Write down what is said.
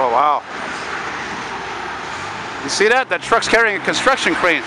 Oh, wow. You see that? That truck's carrying a construction crane.